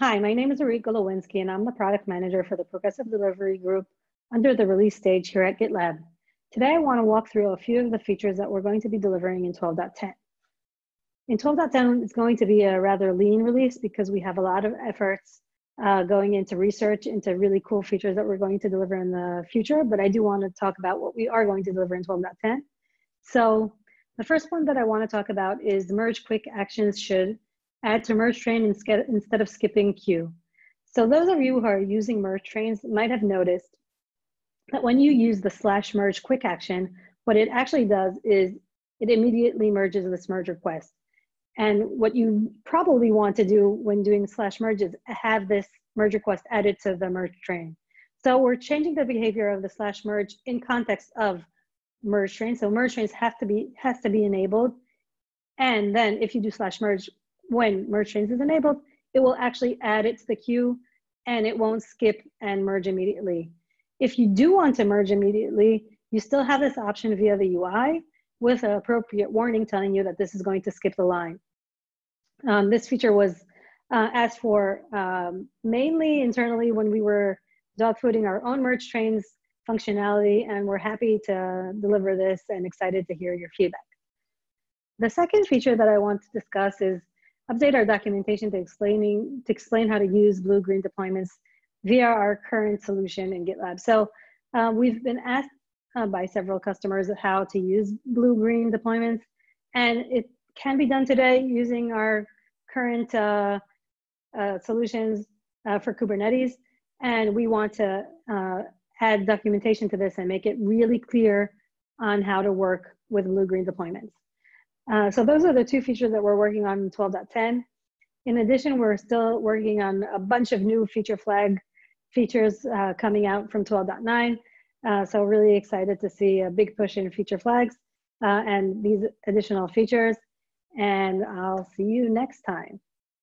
Hi, my name is Orit Golowinski, and I'm the product manager for the Progressive Delivery Group under the release stage here at GitLab. Today, I want to walk through a few of the features that we're going to be delivering in 12.10. In 12.10, it's going to be a rather lean release because we have a lot of efforts uh, going into research into really cool features that we're going to deliver in the future, but I do want to talk about what we are going to deliver in 12.10. So the first one that I want to talk about is merge quick actions should add to merge train instead of skipping queue. So those of you who are using merge trains might have noticed that when you use the slash merge quick action, what it actually does is it immediately merges this merge request. And what you probably want to do when doing slash merge is have this merge request added to the merge train. So we're changing the behavior of the slash merge in context of merge train. So merge trains have to be has to be enabled. And then if you do slash merge when merge trains is enabled, it will actually add it to the queue and it won't skip and merge immediately. If you do want to merge immediately, you still have this option via the UI with an appropriate warning telling you that this is going to skip the line. Um, this feature was uh, asked for um, mainly internally when we were dogfooding our own merge trains functionality, and we're happy to deliver this and excited to hear your feedback. The second feature that I want to discuss is update our documentation to explaining to explain how to use blue-green deployments via our current solution in GitLab. So uh, we've been asked uh, by several customers how to use blue-green deployments, and it can be done today using our current uh, uh, solutions uh, for Kubernetes. And we want to uh, add documentation to this and make it really clear on how to work with blue-green deployments. Uh, so those are the two features that we're working on in 12.10. In addition, we're still working on a bunch of new feature flag features uh, coming out from 12.9. Uh, so really excited to see a big push in feature flags and these additional features and I'll see you next time.